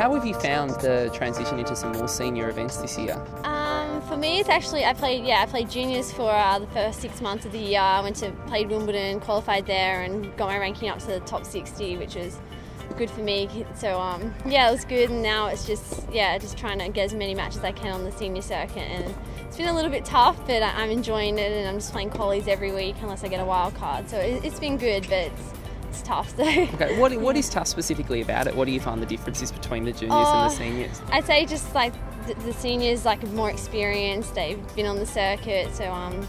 How have you found the transition into some more senior events this year? Um, for me, it's actually I played yeah I played juniors for uh, the first six months of the year. I went to played Wimbledon, qualified there, and got my ranking up to the top 60, which was good for me. So um, yeah, it was good. And now it's just yeah just trying to get as many matches as I can on the senior circuit, and it's been a little bit tough, but I'm enjoying it, and I'm just playing qualies every week unless I get a wild card. So it's been good, but it's tough. So. Okay, what, what is tough specifically about it? What do you find the differences between the juniors and the Uh, seniors? I'd say just like the, the seniors, like more experienced. They've been on the circuit, so um,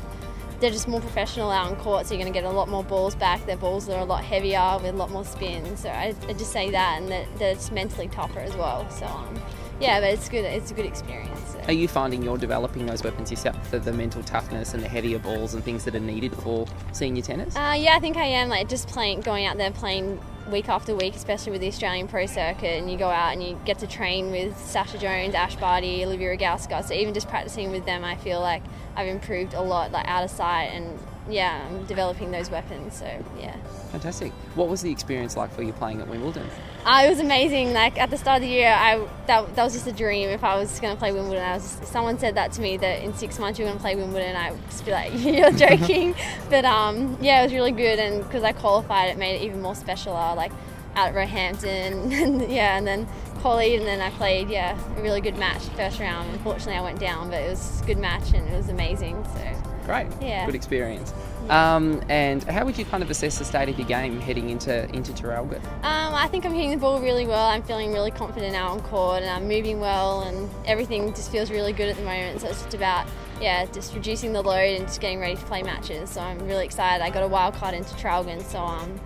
they're just more professional out on court. So you're going to get a lot more balls back. Their balls are a lot heavier with a lot more spin. So I, I just say that, and that, that it's mentally tougher as well. So um, yeah, but it's good. It's a good experience. Are you finding you're developing those weapons yourself for the mental toughness and the heavier balls and things that are needed for senior tennis? Uh, yeah, I think I am. Like just playing, going out there playing week after week, especially with the Australian Pro Circuit, and you go out and you get to train with Sasha Jones, Ash Barty, Olivia Rogowska. So even just practicing with them, I feel like I've improved a lot, like out of sight, and yeah, I'm developing those weapons. So yeah. Fantastic. What was the experience like for you playing at Wimbledon? Uh, it was amazing. Like at the start of the year, I that, that was just a dream. If I was going to play Wimbledon, I was. Someone said that to me that in six months you're going to play Wimbledon. I would just be like, you're joking. but um, yeah, it was really good, and because I qualified, it made it even more special. Uh, like out at Roehampton, and yeah, and then qualified, and then I played yeah a really good match first round. Unfortunately, I went down, but it was a good match and it was amazing. So. Great. Yeah. Good experience. Um, and how would you kind of assess the state of your game heading into into Traralgon? Um, I think I'm hitting the ball really well. I'm feeling really confident out on court, and I'm moving well, and everything just feels really good at the moment. So it's just about yeah, just reducing the load and just getting ready to play matches. So I'm really excited. I got a wild card into Traralgon, so um,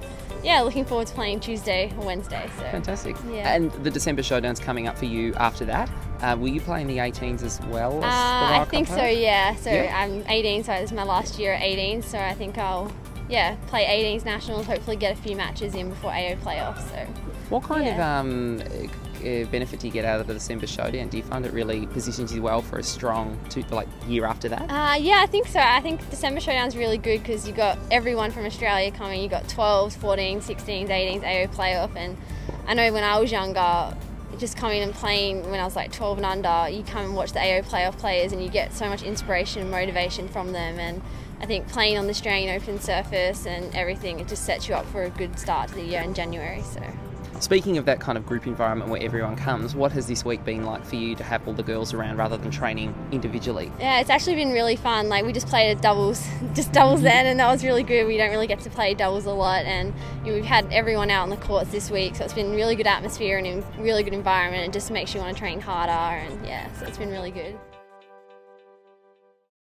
yeah, looking forward to playing Tuesday or Wednesday. So Fantastic. Yeah. And the December showdown's coming up for you after that. Uh, will you play in the 18s as well? As the Uh, I think Cup so, yeah. So Yeah. I'm 18, so this is my last year at 18. So I think I'll, yeah, play 18s nationals. Hopefully get a few matches in before AO playoffs. So What kind of um, uh, benefit do you get out of the December showdown? Do you find it really positions you well for a strong two, like year after that? uh, yeah, I think so. I think December showdown's really good because you got everyone from Australia coming. You got 12s, 14s, 16s, 18s AO playoff, and I know when I was younger. Just coming and playing when I was like 12 and under, you come and watch the AO playoff players and you get so much inspiration and motivation from them. And I think playing on the Australian Open surface and everything, it just sets you up for a good start to the year in January. So. Speaking of that kind of group environment where everyone comes, what has this week been like for you to have all the girls around rather than training individually? Yeah, it's actually been really fun. Like we just played doubles, just doubles mm-hmm. then, and that was really good. We don't really get to play doubles a lot, and you know, we've had everyone out on the courts this week, so it's been really good atmosphere and a really good environment. It just makes you want to train harder, and yeah, so it's been really good.